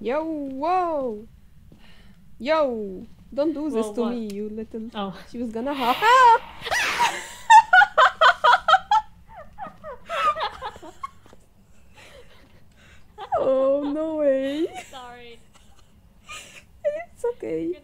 Yo, whoa! Yo! Don't do this Well, to what? me, you little. Oh. She was gonna hop. Ah! oh, no way. Sorry. It's okay.